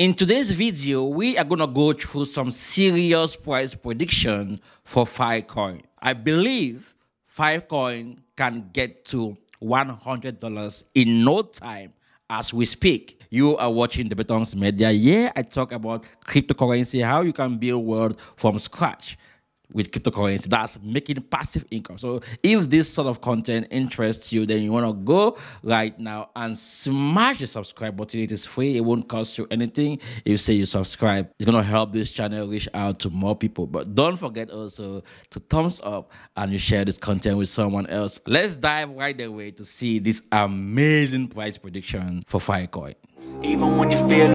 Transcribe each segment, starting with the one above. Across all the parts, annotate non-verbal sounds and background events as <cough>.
In today's video, we are going to go through some serious price prediction for Filecoin. I believe Filecoin can get to $100 in no time as we speak. You are watching De Betong Media. Yeah, I talk about cryptocurrency, how you can build world from scratch with cryptocurrency that's making passive income. So if this sort of content interests you, then you want to go right now and smash the subscribe button. It is free. It won't cost you anything. If you say you subscribe, it's going to help this channel reach out to more people. But don't forget also to thumbs up and you share this content with someone else. Let's dive right away to see this amazing price prediction for Filecoin. Even when you feel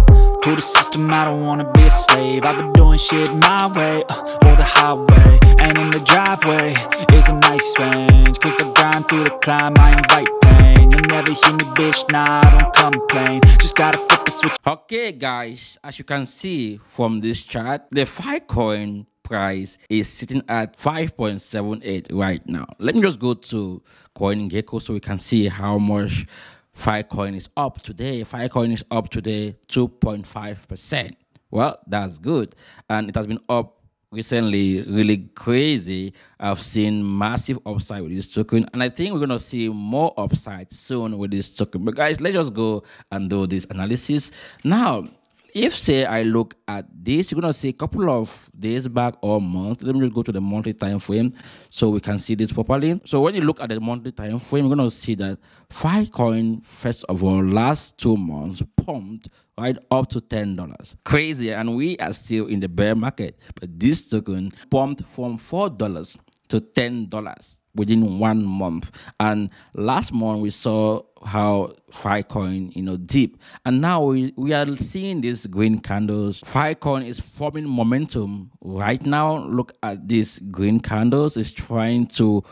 To the system, I don't wanna be a slave. I've been doing shit my way, uh, or the highway. And in the driveway is a nice range Cause I grind through the climb, I invite pain. You'll never hear me, bitch, nah, I don't complain. Just gotta flip the switch. Okay guys, as you can see from this chart, the Filecoin price is sitting at 5.78 right now. Let me just go to CoinGecko so we can see how much Filecoin is up today. Filecoin is up today 2.5%. Well, that's good. And it has been up recently really crazy. I've seen massive upside with this token, and I think we're gonna see more upside soon with this token. But guys, let's just go and do this analysis now if say I look at this, you're gonna see a couple of days back or month. Let me just go to the monthly time frame so we can see this properly. So when you look at the monthly time frame, you're gonna see that Filecoin, first of all, last two months pumped right up to ten dollars. Crazy, and we are still in the bear market. But this token pumped from four dollars to ten dollars within one month. And last month we saw how Filecoin, you know, deep. And now we, we are seeing these green candles. Filecoin is forming momentum right now. Look at these green candles. It's trying to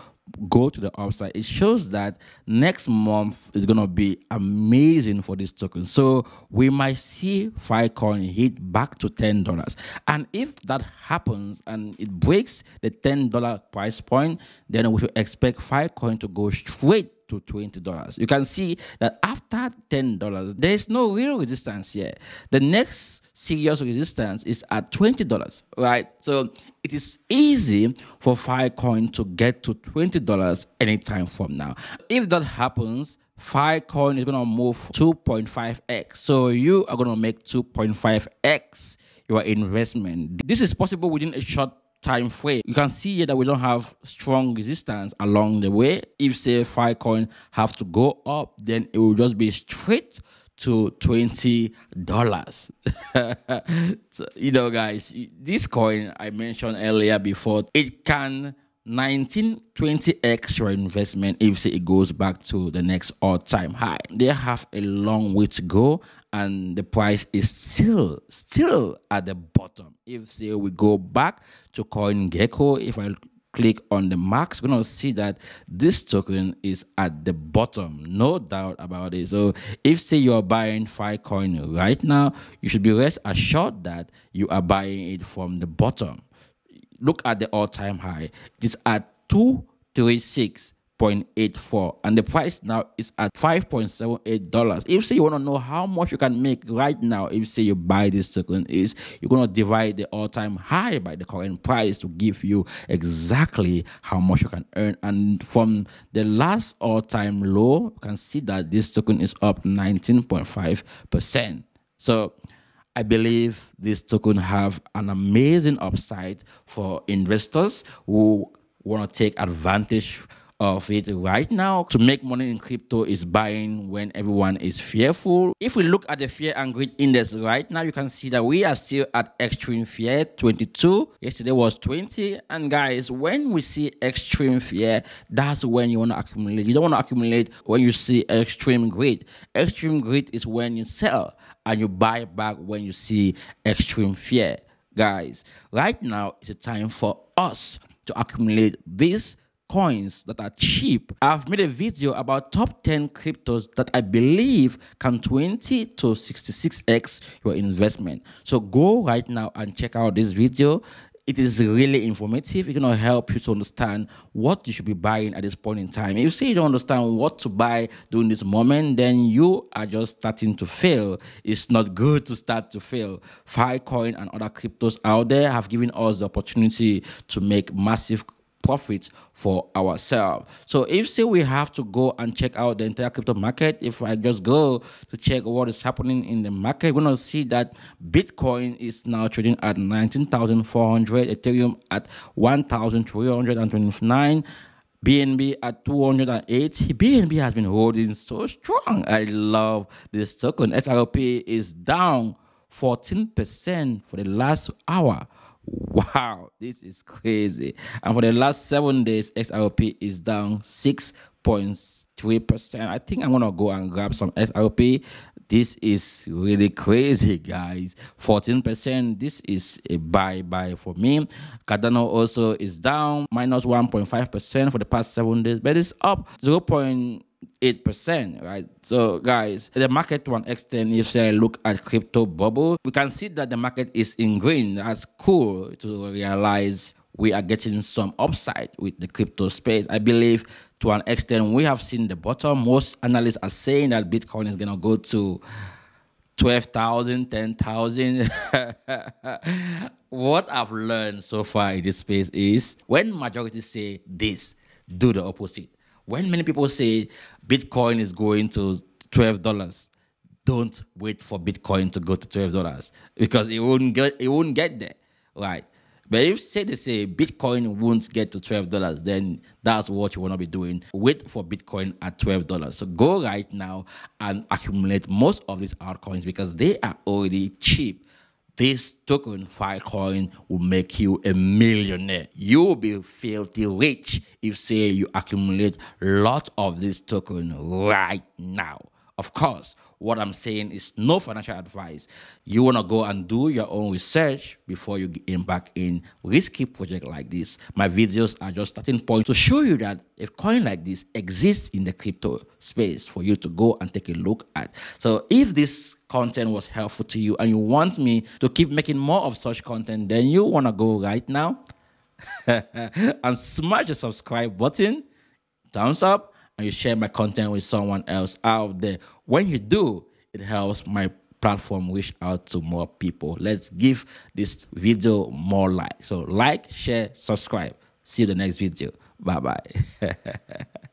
go to the upside, it shows that next month is going to be amazing for this token. So we might see Filecoin hit back to $10. And if that happens and it breaks the $10 price point, then we should expect Filecoin to go straight to $20. You can see that after $10, there is no real resistance here. The next serious resistance is at $20, right? So it is easy for Filecoin to get to $20 anytime from now. If that happens, Filecoin is going to move 2.5x. So you are going to make 2.5x your investment. This is possible within a short time frame. You can see here that we don't have strong resistance along the way. If say Filecoin have to go up, then it will just be straight to $20. <laughs> so, you know, guys, this coin I mentioned earlier before, it can 19 20 extra investment if say it goes back to the next all-time high they have a long way to go and the price is still still at the bottom if say we go back to CoinGecko if i click on the max. you're going to see that this token is at the bottom. No doubt about it. So if say you're buying Filecoin right now, you should be rest assured that you are buying it from the bottom. Look at the all-time high. It's at 236 5.84 and the price now is at 5.78 dollars. If say you want to know how much you can make right now if say you buy this token is you're going to divide the all-time high by the current price to give you exactly how much you can earn. And from the last all-time low you can see that this token is up 19.5 percent. So I believe this token have an amazing upside for investors who want to take advantage of it right now to make money in crypto is buying when everyone is fearful. If we look at the fear and greed index right now, you can see that we are still at extreme fear 22. Yesterday was 20. And guys, when we see extreme fear, that's when you want to accumulate. You don't want to accumulate when you see extreme greed. Extreme greed is when you sell and you buy back when you see extreme fear. guys, right now it's a time for us to accumulate these coins that are cheap. I've made a video about top 10 cryptos that I believe can 20 to 66x your investment. So go right now and check out this video. It is really informative. It's going to help you to understand what you should be buying at this point in time. If you say you don't understand what to buy during this moment, then you are just starting to fail. It's not good to start to fail. Filecoin and other cryptos out there have given us the opportunity to make massive profit for ourselves. So if say we have to go and check out the entire crypto market, if I just go to check what is happening in the market, we're gonna see that Bitcoin is now trading at 19,400, Ethereum at 1,329. BNB at 280. BNB has been holding so strong. I love this token. XRP is down 14% for the last hour. Wow, this is crazy. And for the last seven days, XRP is down 6.3%. I think I'm gonna go and grab some XRP. This is really crazy, guys. 14%. This is a buy buy for me. Cardano also is down minus 1.5% for the past seven days, but it's up 0 eight percent, right? So, guys, the market to an extent, if I look at crypto bubble, we can see that the market is in green. That's cool to realize we are getting some upside with the crypto space. I believe to an extent we have seen the bottom. Most analysts are saying that Bitcoin is gonna go to 12,000, 10,000. <laughs> what I've learned so far in this space is when majority say this, do the opposite when many people say Bitcoin is going to twelve dollars, don't wait for Bitcoin to go to twelve dollars because it won't get it won't get there, right? But if say they say Bitcoin won't get to twelve dollars, then that's what you want to be doing. Wait for Bitcoin at twelve dollars. So go right now and accumulate most of these altcoins because they are already cheap this token Filecoin will make you a millionaire. You will be filthy rich if say you accumulate lot of this token right now. Of course, what I'm saying is no financial advice. You want to go and do your own research before you embark in risky project like this. My videos are just starting point to show you that a coin like this exists in the crypto space for you to go and take a look at. So if this content was helpful to you and you want me to keep making more of such content, then you want to go right now <laughs> and smash the subscribe button, thumbs up, and you share my content with someone else out there. When you do, it helps my platform reach out to more people. Let's give this video more like. So like, share, subscribe. See you the next video. Bye bye. <laughs>